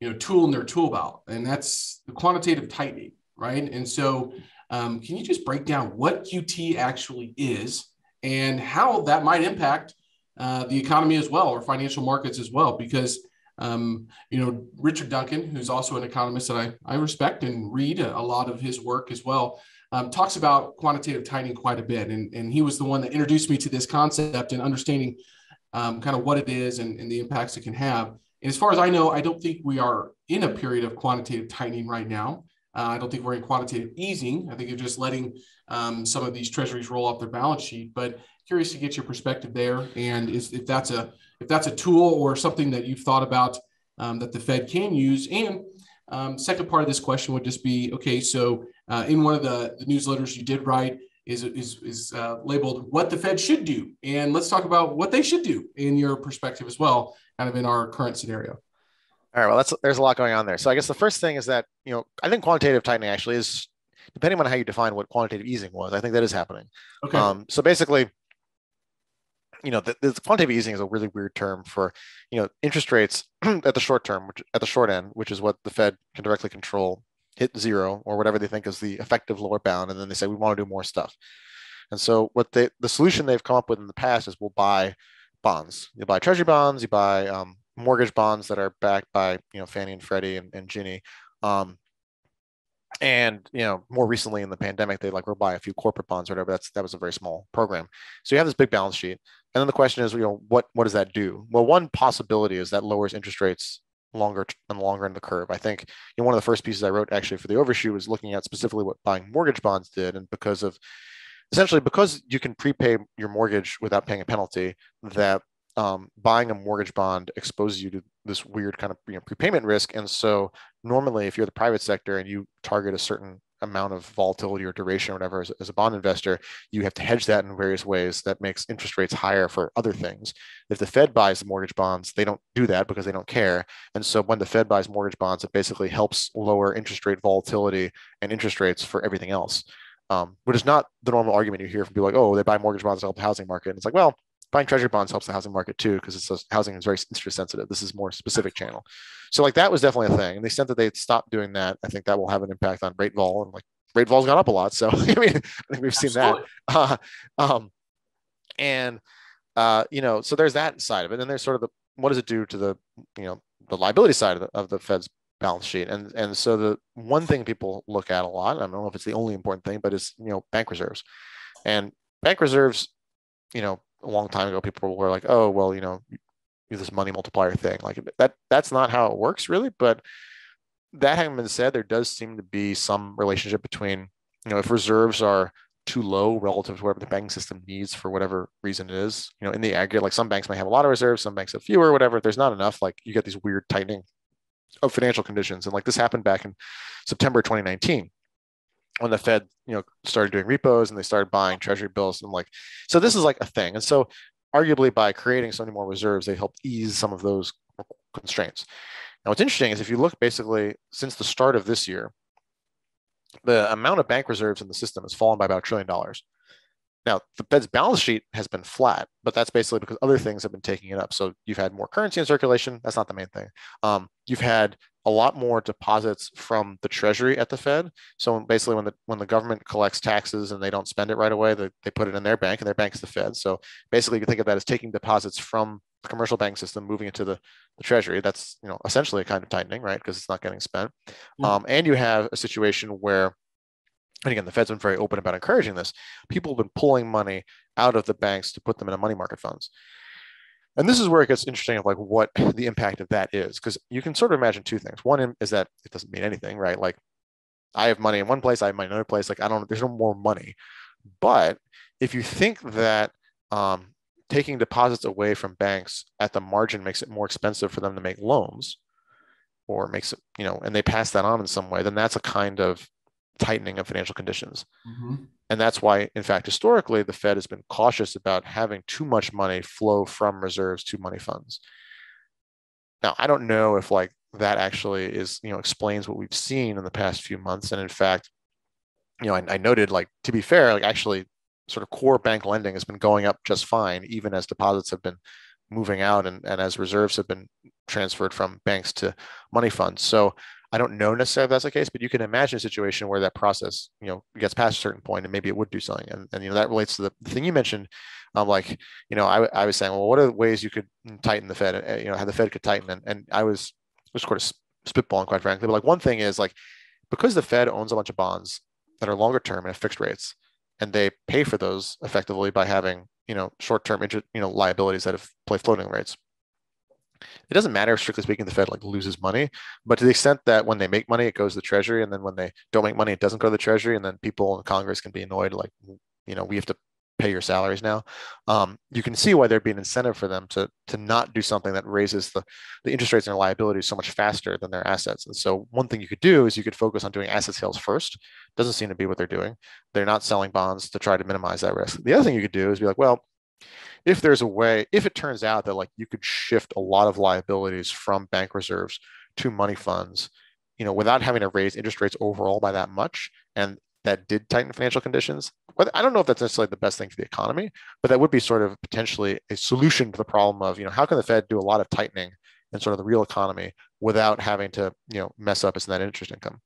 A: you know, tool in their tool belt, and that's the quantitative tightening, right? And so um, can you just break down what QT actually is and how that might impact uh, the economy as well or financial markets as well? Because um, you know, Richard Duncan, who's also an economist that I, I respect and read a, a lot of his work as well, um, talks about quantitative tightening quite a bit. And, and he was the one that introduced me to this concept and understanding um, kind of what it is and, and the impacts it can have. And as far as I know, I don't think we are in a period of quantitative tightening right now. Uh, I don't think we're in quantitative easing. I think you're just letting um, some of these treasuries roll off their balance sheet. But curious to get your perspective there, and is, if that's a if that's a tool or something that you've thought about um, that the Fed can use. And um, second part of this question would just be okay. So uh, in one of the, the, newsletters you did write is is, is uh, labeled what the Fed should do, and let's talk about what they should do in your perspective as well, kind of in our current scenario.
B: All right. Well, that's there's a lot going on there. So I guess the first thing is that you know I think quantitative tightening actually is depending on how you define what quantitative easing was. I think that is happening. Okay. Um, so basically, you know, the, the, quantitative easing is a really weird term for you know interest rates at the short term, which at the short end, which is what the Fed can directly control, hit zero or whatever they think is the effective lower bound, and then they say we want to do more stuff. And so what they the solution they've come up with in the past is we'll buy bonds. You buy treasury bonds, you buy um, mortgage bonds that are backed by you know Fannie and Freddie and, and Ginnie. Um, and you know more recently in the pandemic they like will buy a few corporate bonds or whatever. That's that was a very small program. So you have this big balance sheet. And then the question is you know what what does that do? Well one possibility is that lowers interest rates longer and longer in the curve. I think you know, one of the first pieces i wrote actually for the overshoot was looking at specifically what buying mortgage bonds did. And because of essentially because you can prepay your mortgage without paying a penalty that um, buying a mortgage bond exposes you to this weird kind of you know, prepayment risk. And so normally, if you're the private sector and you target a certain amount of volatility or duration or whatever as, as, a bond investor, you have to hedge that in various ways that makes interest rates higher for other things. If the Fed buys the mortgage bonds, they don't do that because they don't care. And so when the Fed buys mortgage bonds, it basically helps lower interest rate volatility and interest rates for everything else. Um, which is not the normal argument you hear from people like, oh, they buy mortgage bonds to help the housing market. And it's like, well, buying treasury bonds helps the housing market too because it's housing is very interest sensitive. This is more specific channel. So like that was definitely a thing. And the extent that they stopped doing that, I think that will have an impact on rate vol and like rate vol's gone up a lot. So I mean, I think we've seen Absolutely. that. Uh, um, and uh, you know, so there's that side of it. And then there's sort of the what does it do to the you know the liability side of the, of the Fed's balance sheet. And and so the one thing people look at a lot, I don't know if it's the only important thing, but is you know bank reserves. And bank reserves, you know, a long time ago, people were like, oh well, you know, this money multiplier thing. Like that that's not how it works really. But that having been said, there does seem to be some relationship between, you know, if reserves are too low relative to whatever the banking system needs for whatever reason it is. You know, in the aggregate, like some banks may have a lot of reserves, some banks have fewer, whatever. If there's not enough, like you get these weird tightening of financial conditions. And like this happened back in September 2019 when the Fed, you know, started doing repos and they started buying treasury bills and like, so this is like a thing. And so arguably by creating so many more reserves, they helped ease some of those constraints. Now, what's interesting is if you look basically since the start of this year, the amount of bank reserves in the system has fallen by about a trillion dollars. Now, the Fed's balance sheet has been flat, but that's basically because other things have been taking it up. So you've had more currency in circulation. That's not the main thing. Um, you've had a lot more deposits from the Treasury at the Fed. So basically, when the when the government collects taxes and they don't spend it right away, they, they put it in their bank, and their bank is the Fed. So basically, you can think of that as taking deposits from the commercial bank system, moving it to the, the Treasury. That's you know essentially a kind of tightening, right? Because it's not getting spent. Mm-hmm. Um, and you have a situation where and again, the Fed's been very open about encouraging this. People have been pulling money out of the banks to put them in money market funds. And this is where it gets interesting of like what the impact of that is, because you can sort of imagine two things. One is that it doesn't mean anything, right? Like I have money in one place, I have money in another place. Like I don't, there's no more money. But if you think that um, taking deposits away from banks at the margin makes it more expensive for them to make loans, or makes it, you know, and they pass that on in some way, then that's a kind of tightening of financial conditions. Mm-hmm. And that's why, in fact, historically, the Fed has been cautious about having too much money flow from reserves to money funds. Now, I don't know if like that actually is, you know, explains what we've seen in the past few months. And in fact, you know, I, I noted like to be fair, like actually sort of core bank lending has been going up just fine, even as deposits have been moving out and, and as reserves have been transferred from banks to money funds. So I don't know necessarily if that's the case, but you can imagine a situation where that process, you know, gets past a certain point and maybe it would do something. And, and you know, that relates to the, thing you mentioned. Um, like, you know, I, I was saying, well, what are the ways you could tighten the Fed, uh, you know, how the Fed could tighten? And, and I was just sort of spitballing quite frankly, but like one thing is like, because the Fed owns a bunch of bonds that are longer term and have fixed rates, and they pay for those effectively by having, you know, short-term, you know, liabilities that have play floating rates it doesn't matter if strictly speaking the fed like loses money but to the extent that when they make money it goes to the treasury and then when they don't make money it doesn't go to the treasury and then people in congress can be annoyed like you know we have to pay your salaries now. Um, you can see why there'd be an incentive for them to to not do something that raises the, the interest rates and their liabilities so much faster than their assets. And so one thing you could do is you could focus on doing asset sales first. Doesn't seem to be what they're doing. They're not selling bonds to try to minimize that risk. The other thing you could do is be like well if there's a way, if it turns out that like you could shift a lot of liabilities from bank reserves to money funds, you know, without having to raise interest rates overall by that much, and that did tighten financial conditions. I don't know if that's necessarily the best thing for the economy, but that would be sort of potentially a solution to the problem of, you know, how can the Fed do a lot of tightening in sort of the real economy without having to, you know, mess up its net interest income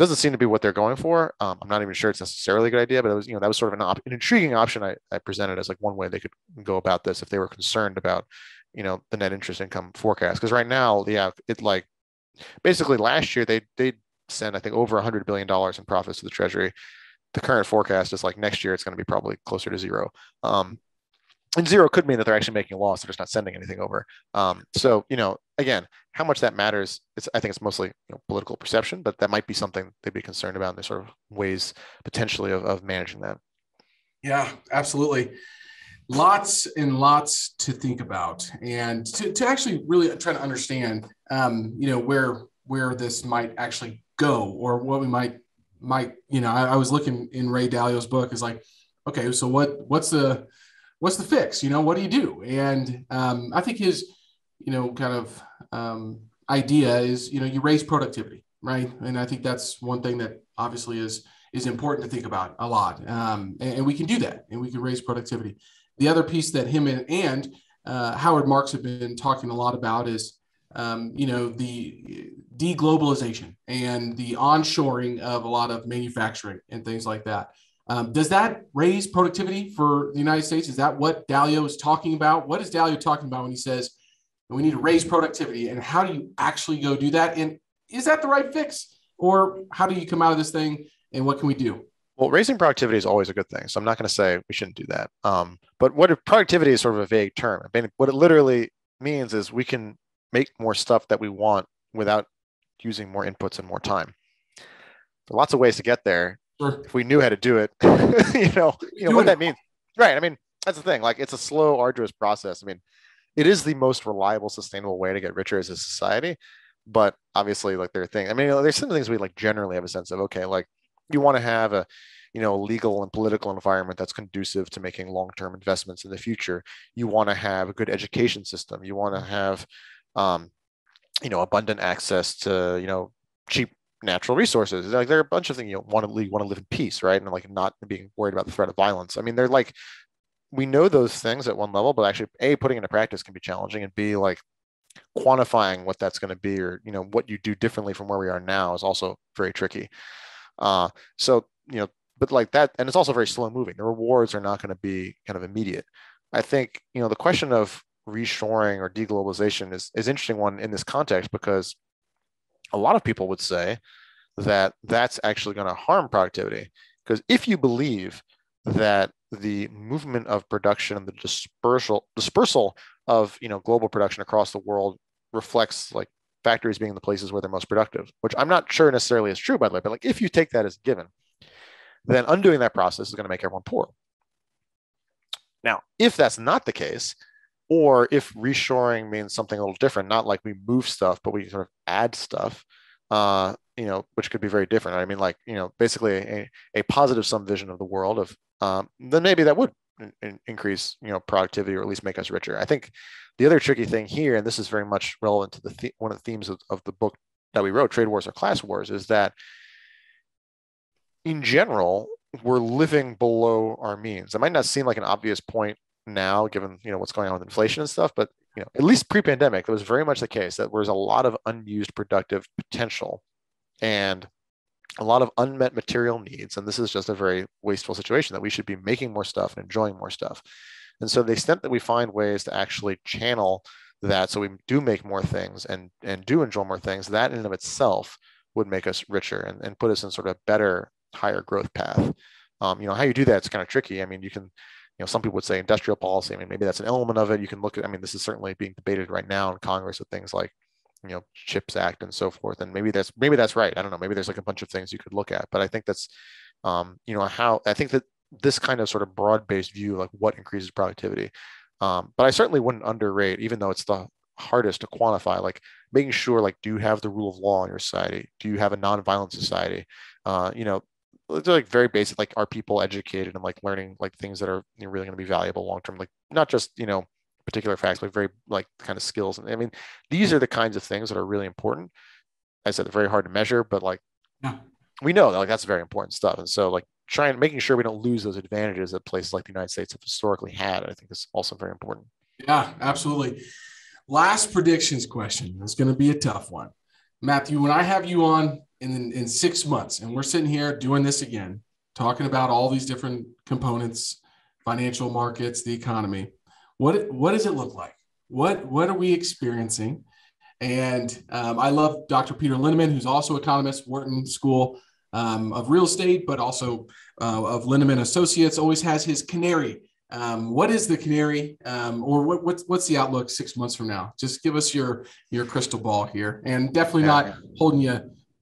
B: doesn't seem to be what they're going for. Um, I'm not even sure it's necessarily a good idea, but it was, you know, that was sort of an, op- an intriguing option I, I presented as like one way they could go about this if they were concerned about, you know, the net interest income forecast. Because right now, yeah, it like basically last year they they sent I think over 100 billion dollars in profits to the Treasury. The current forecast is like next year it's going to be probably closer to zero. Um, and zero could mean that they're actually making a loss; they're just not sending anything over. Um, so you know, again, how much that matters, it's I think it's mostly you know, political perception, but that might be something they'd be concerned about. And there's sort of ways potentially of, of managing that.
A: Yeah, absolutely. Lots and lots to think about, and to, to actually really try to understand, um, you know, where where this might actually go, or what we might might you know. I, I was looking in Ray Dalio's book is like, okay, so what what's the what's the fix? You know, what do you do? And um, I think his, you know, kind of um, idea is, you know, you raise productivity, right? And I think that's one thing that obviously is is important to think about a lot. Um, and, and, we can do that, and we can raise productivity. the other piece that him and, and uh, Howard Marks have been talking a lot about is, um, you know, the deglobalization and the onshoring of a lot of manufacturing and things like that. Um, does that raise productivity for the United States? Is that what Dalio is talking about? What is Dalio talking about when he says we need to raise productivity? And how do you actually go do that? And is that the right fix? Or how do you come out of this thing and what can we do?
B: Well, raising productivity is always a good thing. So I'm not going to say we shouldn't do that. Um, but what if productivity is sort of a vague term? I mean, what it literally means is we can make more stuff that we want without using more inputs and more time. There are lots of ways to get there. Sure. If we knew how to do it, you know, you know what that means. Right. I mean, that's the thing. Like it's a slow, arduous process. I mean, it is the most reliable, sustainable way to get richer as a society. But obviously, like there are things. I mean, there's some things we like generally have a sense of. Okay, like you want to have a you know legal and political environment that's conducive to making long-term investments in the future you want to have a good education system you want to have um, you know abundant access to you know cheap natural resources like there are a bunch of things you want to you want to live in peace right and like not being worried about the threat of violence i mean they're like we know those things at one level but actually a putting into practice can be challenging and b like quantifying what that's going to be or you know what you do differently from where we are now is also very tricky uh, so, you know, but like that, and it's also very slow moving. The rewards are not going to be kind of immediate. I think, you know, the question of reshoring or deglobalization is, is interesting one in this context because a lot of people would say that that's actually going to harm productivity. Because if you believe that the movement of production and the dispersal dispersal of you know global production across the world reflects like factories being the places where they're most productive, which I'm not sure necessarily is true, by the way, but like if you take that as given, then undoing that process is going to make everyone poor. Now, if that's not the case, or if reshoring means something a little different, not like we move stuff, but we sort of add stuff, uh, you know, which could be very different. I mean, like, you know, basically a, a positive sum vision of the world of, um, then maybe that would in, increase, you know, productivity or at least make us richer. I think the other tricky thing here, and this is very much relevant to the, one of the themes of, of the book that we wrote, Trade Wars Are Class Wars, is that in general, we're living below our means. It might not seem like an obvious point now, given you know what's going on with inflation and stuff, but you know, at least pre-pandemic, it was very much the case that there was a lot of unused productive potential and a lot of unmet material needs. And this is just a very wasteful situation that we should be making more stuff and enjoying more stuff. And so the extent that we find ways to actually channel that so we do make more things and and do enjoy more things, that in and of itself would make us richer and, and put us in sort of a better, higher growth path. Um, you know, how you do that is kind of tricky. I mean, you can, you know, some people would say industrial policy. I mean, maybe that's an element of it. You can look at, I mean, this is certainly being debated right now in Congress with things like, you know, CHIPS Act and so forth. And maybe that's maybe that's right. I don't know. Maybe there's like a bunch of things you could look at. But I think that's um, you know, how I think that this kind of sort of broad-based view, like what increases productivity. Um, but I certainly wouldn't underrate, even though it's the hardest to quantify, like making sure, like, do you have the rule of law in your society? Do you have a non-violent society? Uh, you know, it's like very basic. Like, are people educated and like learning like things that are you know, really going to be valuable long term? Like, not just you know particular facts, but very like kind of skills. And I mean, these are the kinds of things that are really important. I said they're very hard to measure, but like yeah. we know that like that's very important stuff. And so like trying making sure we don't lose those advantages that places like the United States have historically had. I think is also very important.
A: Yeah, absolutely. Last predictions question is going to be a tough one. Matthew, when I have you on in, in six months and we're sitting here doing this again, talking about all these different components, financial markets, the economy, what, what does it look like? What, what are we experiencing? And um, I love Dr. Peter Linneman, who's also economist, Wharton School um, of real estate, but also uh, of Linneman Associates, always has his canary. Um, what is the canary, um, or what, what's what's the outlook six months from now? Just give us your your crystal ball here, and definitely not holding you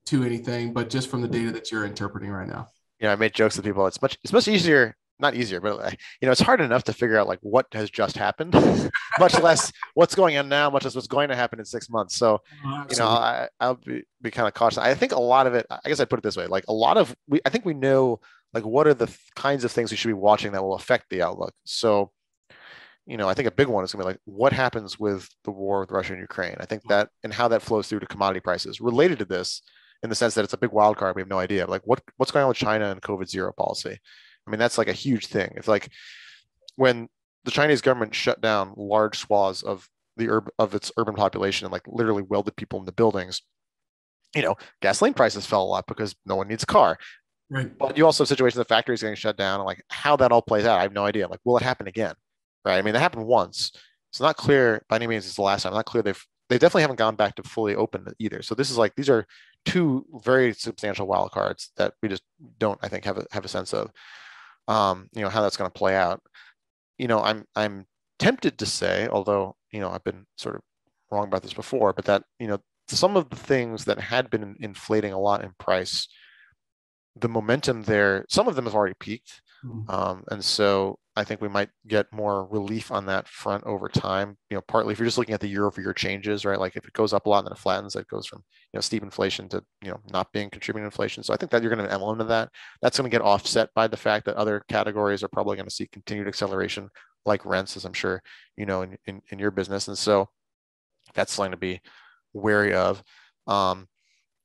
A: to anything, but just from the data that you're interpreting right now.
B: Yeah, I made jokes with people. It's much it's much easier not easier, but you know, it's hard enough to figure out like what has just happened, much less what's going on now, much less what's going to happen in six months. So, oh, you know, I, I'll be, be kind of cautious. I think a lot of it, I guess I put it this way, like a lot of we, I think we know like what are the th- kinds of things we should be watching that will affect the outlook. So, you know, I think a big one is going to be like what happens with the war with Russia and Ukraine. I think mm. that and how that flows through to commodity prices related to this, in the sense that it's a big wild card. We have no idea. Like what what's going on with China and COVID zero policy I mean, that's like a huge thing. If like when the Chinese government shut down large swaths of the urban of its urban population and like literally welded people into buildings. You know, gasoline prices fell a lot because no one needs a car. Right. But you also have situations of factories getting shut down and like how that all plays out. I have no idea. Like, will it happen again? Right. I mean, that happened once. It's not clear by any means it's the last time. Not clear they've they definitely haven't gone back to fully open either. So this is like these are two very substantial wild cards that we just don't, I think, have a have a sense of. Um, you know how that's going to play out. You know, I'm I'm tempted to say, although you know I've been sort of wrong about this before, but that you know some of the things that had been inflating a lot in price, the momentum there, some of them have already peaked, mm-hmm. um, and so I think we might get more relief on that front over time. You know, partly if you're just looking at the year-over-year changes, right? Like if it goes up a lot and then it flattens, it goes from you know steep inflation to you know not being contributing inflation. So I think that you're going to have an element of that. That's going to get offset by the fact that other categories are probably going to see continued acceleration, like rents, as I'm sure you know in in, in your business. And so that's something to be wary of. Um,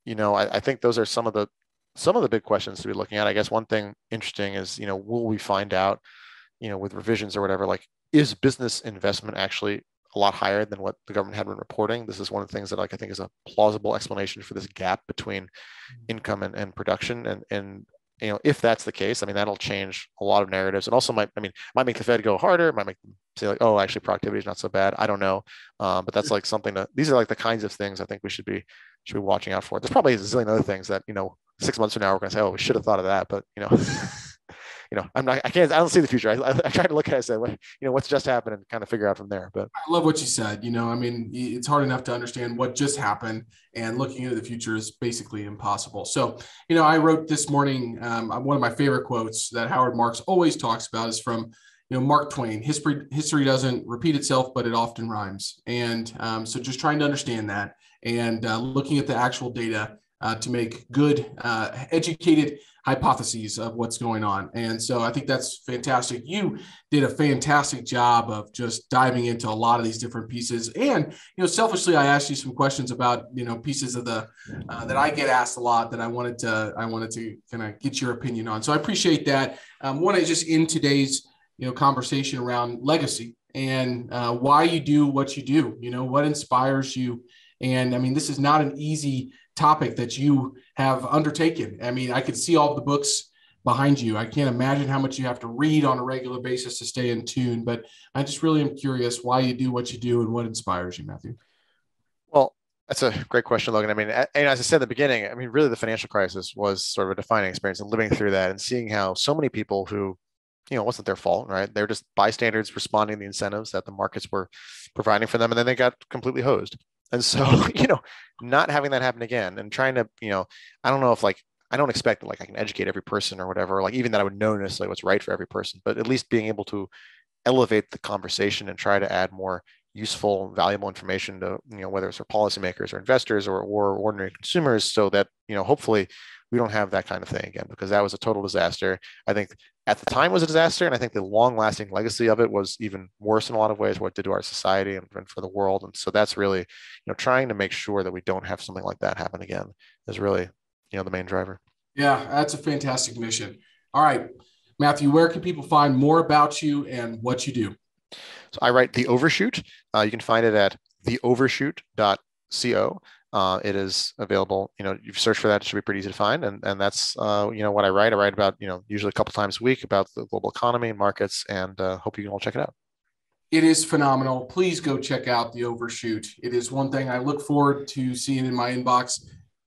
B: you know, I, I think those are some of the some of the big questions to be looking at. I guess one thing interesting is you know will we find out you know, with revisions or whatever, like is business investment actually a lot higher than what the government had been reporting? This is one of the things that like I think is a plausible explanation for this gap between mm-hmm. income and, and production. And and you know, if that's the case, I mean that'll change a lot of narratives and also might I mean might make the Fed go harder, might make them say like, oh, actually productivity is not so bad. I don't know. Um, but that's like something that these are like the kinds of things I think we should be should be watching out for. There's probably a zillion other things that, you know, six months from now we're gonna say, oh, we should have thought of that, but you know. you know, I'm not, I can't, I don't see the future. I, I, I try to look at it say, what, you know, what's just happened and kind of figure out from there. But
A: I love what you said. You know, I mean, it's hard enough to understand what just happened and looking into the future is basically impossible. So, you know, I wrote this morning, um, one of my favorite quotes that Howard Marks always talks about is from, you know, Mark Twain, history, history doesn't repeat itself, but it often rhymes. And um, so just trying to understand that and uh, looking at the actual data uh, to make good, uh, educated hypotheses of what's going on. And so I think that's fantastic. You did a fantastic job of just diving into a lot of these different pieces. And you know, selfishly, I asked you some questions about you know pieces of the uh, that I get asked a lot that I wanted to I wanted to kind of get your opinion on. So I appreciate that. Um, one is just in today's you know conversation around legacy and uh, why you do what you do. You know, what inspires you. And I mean, this is not an easy topic that you have undertaken. I mean, I can see all the books behind you. I can't imagine how much you have to read on a regular basis to stay in tune, but I just really am curious why you do what you do and what inspires you, Matthew.
B: Well, that's a great question, Logan. I mean, and as I said at the beginning, I mean, really the financial crisis was sort of a defining experience and living through that and seeing how so many people who, you know, wasn't their fault, right? They're just bystanders responding to the incentives that the markets were providing for them. And then they got completely hosed. And so, you know, not having that happen again and trying to, you know, I don't know if like I don't expect that like I can educate every person or whatever, like even that I would know necessarily what's right for every person, but at least being able to elevate the conversation and try to add more useful, valuable information to, you know, whether it's for policymakers or investors or, or ordinary consumers so that, you know, hopefully we don't have that kind of thing again because that was a total disaster. I think at the time was a disaster, and I think the long-lasting legacy of it was even worse in a lot of ways. What it did to our society and, and for the world, and so that's really, you know, trying to make sure that we don't have something like that happen again is really, you know, the main driver.
A: Yeah, that's a fantastic mission. All right, Matthew, where can people find more about you and what you do?
B: So I write the Overshoot. Uh, you can find it at theovershoot.co. Uh, it is available. You know, you search for that; it should be pretty easy to find. And and that's uh, you know what I write. I write about you know usually a couple times a week about the global economy, and markets, and uh, hope you can all check it out.
A: It is phenomenal. Please go check out the Overshoot. It is one thing I look forward to seeing in my inbox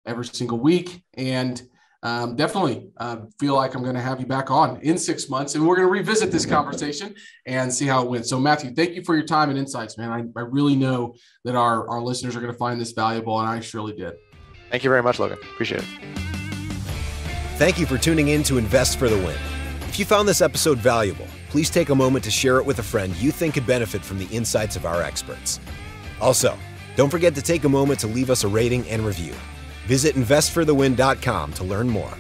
A: every single week, and um, definitely uh, feel like I'm going to have you back on in six months, and we're going to revisit this conversation and see how it went. So, Matthew, thank you for your time and insights, man. I, I really know that our, our listeners are going to find this valuable, and I surely did.
B: Thank you very much, Logan. Appreciate it.
C: Thank you for tuning in to Invest for the Win. If you found this episode valuable, please take a moment to share it with a friend you think could benefit from the insights of our experts. Also, don't forget to take a moment to leave us a rating and review. Visit investforthewin.com to learn more.